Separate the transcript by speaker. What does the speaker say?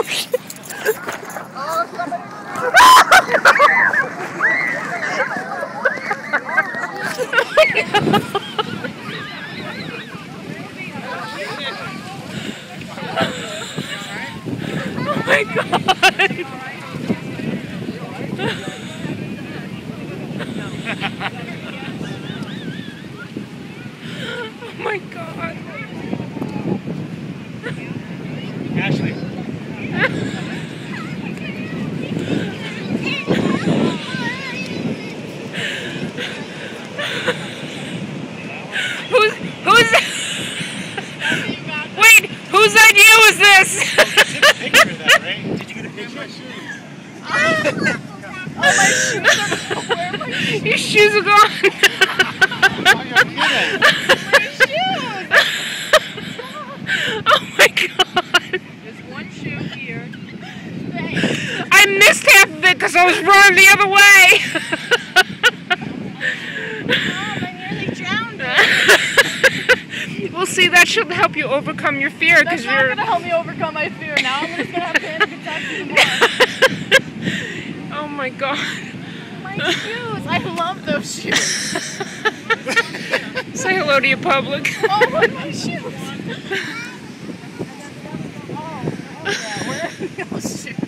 Speaker 1: oh my god! Yes!
Speaker 2: picture of that, right? Did you get a picture?
Speaker 3: Oh, my shoes are.
Speaker 1: Your shoes are gone.
Speaker 2: Oh.
Speaker 3: My
Speaker 1: oh god.
Speaker 3: There's one shoe here. Thanks.
Speaker 1: I missed half of it because I was running the other way.
Speaker 3: Oh
Speaker 1: well, see, that should help you overcome your fear because you're.
Speaker 3: That's not going to help me overcome my fear. Now I'm just going to have panic attacks
Speaker 1: oh my god.
Speaker 3: My shoes. I love those shoes.
Speaker 1: Say hello to your public.
Speaker 3: oh, my shoes. oh, yeah, where are those shoes?